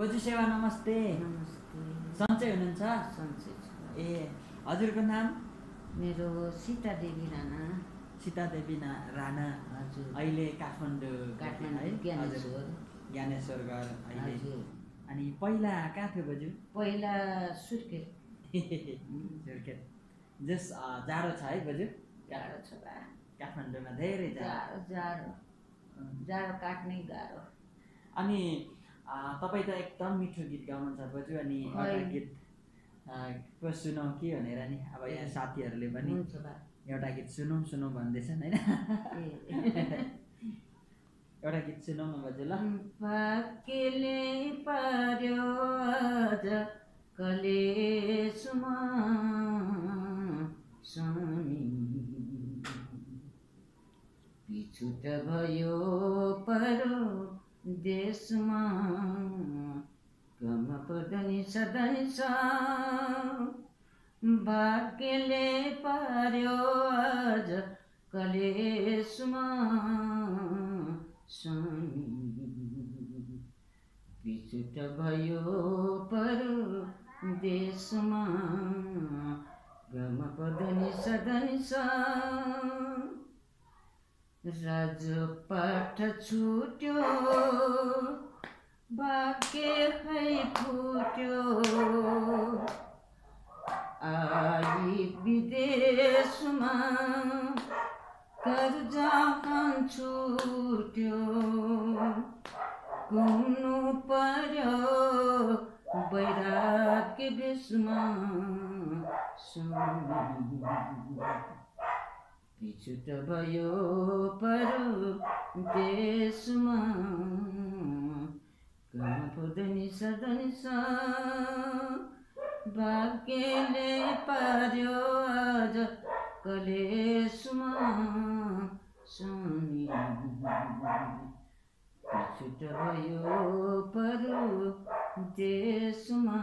बजु सेवा नमस्ते। नमस्ते। सन्चै हुनुहुन्छ? सन्चै ए हजुरको नाम? मेरो सीता देवी राणा। सीतादेवी ना राणा। हजुर। अहिले काठमाडौँ काठमाडौँ? ज्ञानेश्वर। ज्ञानेश्वर घर अहिले। अनि पहिला कहाँ थियो बजु पहिला सुर्खेत। झुर्खेत जस जाडो छ है बजु जाडो छ काठमाडौँमा धेरै जाडो। जाडो जाडो। काट्नै गाह्रो अनि तपाईँ त एकदम मिठो गीत गाउनुहुन्छ बजु अनि। एउटा गीत। सुनौ कि भनेर नि? अब यहाँ साथीहरूले पनि एउटा गीत सुनौँ सुनौँ भन्दैछन् होइन? एउटा गीत सुनौँ न बजु ल। पाकेले पार्यो आज कलेसुमा स्वामी पिछुट भयो परो देशमा गम पदनी सदन सा भाग्यले पार्यो आज कलेसुमा स्वामी पिछुट भयो परो देशमा गम पदनी सदन सा राजपाठ छुट्यो भाग्य खै फुट्यो। आई विदेशमा कर्जा छुट्यो। घुम्नु पर्यो बैराग्य बेसमा पिछुट भयो परो देशमा। कहाँ पुदनी सदनी भाग्यले पार्यो आज कलेसमा स्वामी पिछुट भयो परो देशमा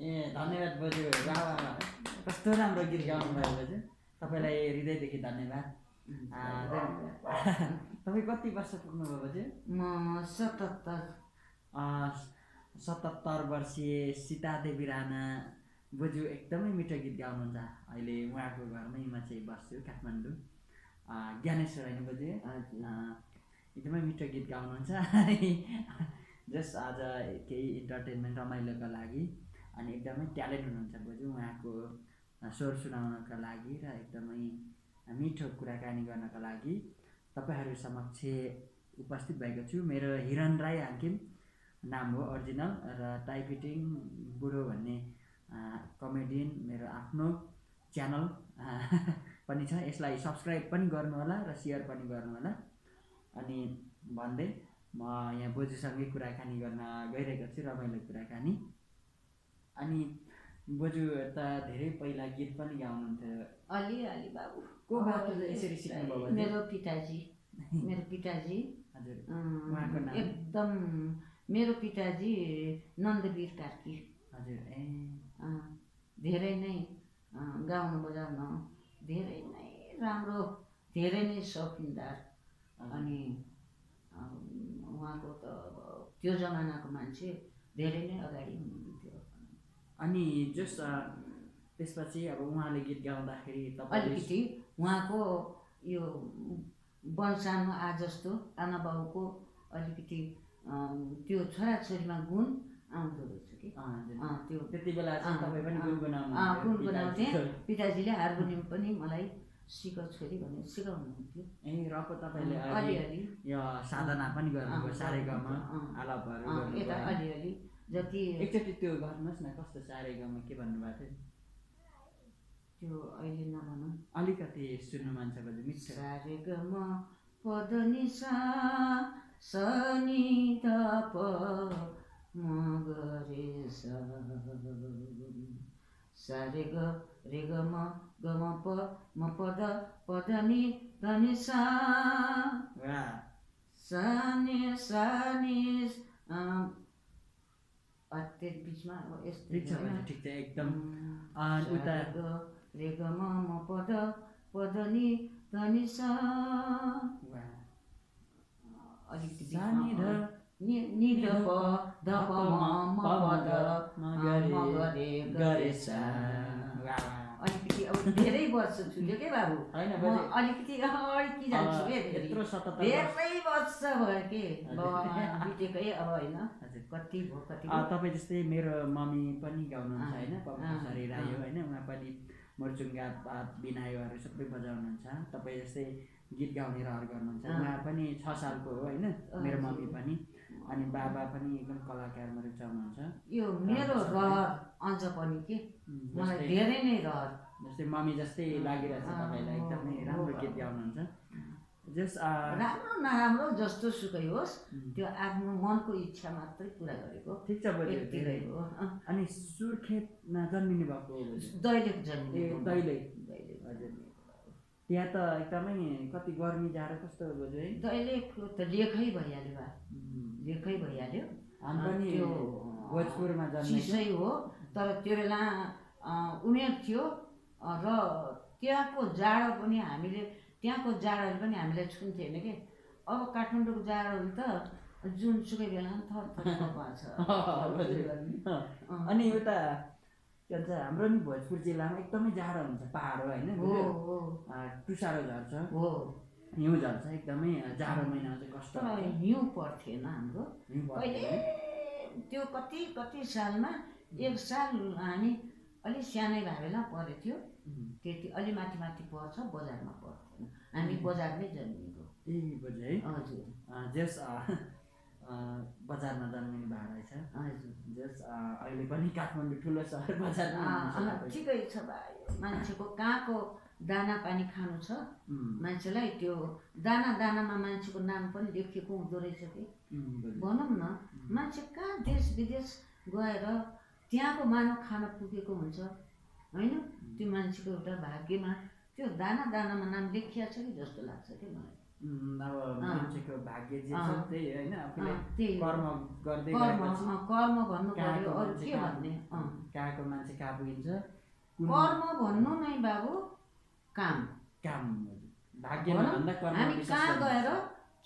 ए धन्यवाद बजु वाह वाह वाह। कस्तो राम्रो गीत गाउनुभयो बजु तपाईँलाई हृदयदेखि धन्यवाद। तपाईँ कति वर्ष पुग्नुभयो बजु म सतहत्तर। सतहत्तर वर्षीय सीतादेवी राणा। बोजू एकदमै मिठो गीत गाउनुहुन्छ। अहिले उहाँको घरमै म चाहिँ बस्छु काठमाडौँ। ज्ञानेश्वर होइन बोजू एकदमै मिठो गीत गाउनुहुन्छ। अनि जस आज केही इन्टरटेनमेन्ट रमाइलोको लागि अनि एकदमै ट्यालेन्ट हुनुहुन्छ बोजू उहाँको स्वर सुनाउनका लागि र एकदमै मिठो कुराकानी गर्नका लागि तपाईँहरू समक्ष उपस्थित भएको छु। मेरो हिरण राई हाङ्किम नाम हो ओरिजिनल र टाइपिटिङ बुढो भन्ने कमेडियन मेरो आफ्नो च्यानल पनि छ। यसलाई सब्सक्राइब पनि गर्नुहोला र सेयर पनि गर्नुहोला। अनि भन्दै म यहाँ बोजूसँगै कुराकानी गर्न गइरहेको छु रमाइलो कुराकानी। अनि बोजू त धेरै पहिला गीत पनि गाउनुहुन्थ्यो। अलि अलि बाबु कोबाट चाहिँ यसरी सिक्नुभयो? मेरो पिताजी। मेरो पिताजी। हजुर। उहाँको नाम? एकदम मेरो पिताजी नन्दवीर कार्की। हजुर ए। धेरै नै गाउन बजाउन धेरै नै राम्रो धेरै नै सौकिनदार। अनि उहाँको त त्यो जमानाको मान्छे धेरै नै अगाडि हुनुहुन्थ्यो अनि जस अ, त्यसपछि अब उहाँले गीत गाउँदाखेरि अलिकति उहाँको यो वंशानु आ जस्तो आमा बाउको अलिकति त्यो छोराछोरीमा गुण आउँदो रहेछ कि? त्यो त्यति बेला अँ, गुनगुनाउँथे पिताजीले हार्मोनियम पनि मलाई सिक छोरी भनेर सिकाउनुहुन्थ्यो। ए र पो तपाईँले अलिअलि। यो साधना पनि गर्नुभयो सारेगामा आलापहरू यता अलिअलि। जति एकचोटि त्यो गर्नुहोस् न कस्तो सारेगामा के भन्नुभएको थियो? त्यो अहिले नभनौँ। अलिकति सुन्नु मन छ बजु मिठो। सारे ग म पद निसा सनि द प म गरे स सारे ग रे ग म ग म प म पद पद नि ध नि सा साने साने त्यो बिचमा अब यस्तो ठिक छ एकदम उम्, अँ, उता म पद पद नि धनी सा। अलिकति नि ध प ध प म प ध म गरे गरे सा सा वाह, वाह। अलिकति अब धेरै वर्ष छुट्यो के बाबु म अलिकति अलिकति जान्छु के धेरै वर्ष। भयो कि? बितेकै अब होइन। कति भयो कति तपाईँ जस्तै मेरो मम्मी पनि गाउनुहुन्छ होइन हो अँ। होइन उहाँ पनि मोर्चुङ्गा पात बिनायोहरू सबै बजाउनुहुन्छ। तपाईँ जस्तै गीत गाउने रहर गर्नुहुन्छ। उहाँ पनि छ सालको हो होइन मेरो। मम्मी पनि। अनि बाबा पनि एकदम कलाकारमा रुचाउनुहुन्छ। यो मेरो रहर अझ पनि के? मलाई धेरै नै रहर। जस्तै मम्मी जस्तै लागिरहेछ अँ, तपाईँलाई एकदमै राम्रो गीत। गाउनुहुन्छ। जस राम्रो नराम्रो जस्तो सुकै होस् त्यो आफ्नो मनको इच्छा मात्रै पुरा गरेको। ठिक छ हो अनि सुर्खेतमा जन्मिनु भएको दैलेख म। दैलेख। दैलेख हजुर। त्यहाँ त एकदमै कति गर्मी जाडो कस्तो हो बज्यू है। त लेखै भइहाल्यो लेखै भइहाल्यो। हामी पनि त्यो भोजपुरमा जन्मेको। चिसै हो। तर त्यो बेला उमेर थियो। र त्यहाँको जाडो पनि हामीले त्यहाँको जाडोले पनि हामीलाई छुन्थेन कि? अब काठमाडौँको जाडोले त जुनसुकै बेला पनि थर थर हजुर। अँ। अनि उता के भन्छ हाम्रो नि भोजपुर जिल्लामा एकदमै जाडो हुन्छ पाहाड हो होइन टुसारो झर्छ। हो। हिउँ झर्छ एकदमै जाडो महिनामा चाहिँ हुन्छ। हिउँ पर्थेन हाम्रो? त्यो कति कति सालमा? एक साल हामी अलिक सानै भए बेला परेको थियो त्यति अलि माथि माथि पर्छ बजारमा पर्थेन हामी बजारमै जन्मिएको ए है। हजुर। जस बजारमा जन्मिनु भएको रहेछ। हजुर। जस अहिले पनि काठमाडौँ ठुलो सहर बजारमा। ठिकै छ भाइ। मान्छेको कहाँको दाना पानी खानु छ? मान्छेलाई त्यो दाना दानामा मान्छेको नाम पनि लेखिएको हुँदो रहेछ कि। भनौँ न मान्छे कहाँ देश विदेश गएर त्यहाँको मानव खान पुगेको हुन्छ। होइन? त्यो मान्छेको एउटा भाग्यमा त्यो दाना दानामा नाम लेखिया छ कि जस्तो लाग्छ कि मलाई। कर्म भन्नु पर्यो अरू के भन्ने। कहाँको मान्छे कहाँ पुगिन्छ? कर्म भन्नु नै बाबु काम। काम हामी कहाँ। गएर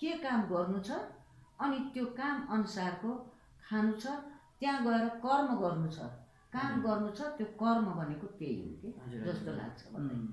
के काम गर्नु छ अनि त्यो काम अनुसारको खानु छ त्यहाँ गएर कर्म गर्नु छ। काम गर्नु छ त्यो कर्म भनेको त्यही हो कि जस्तो। लाग्छ मलाई उम्,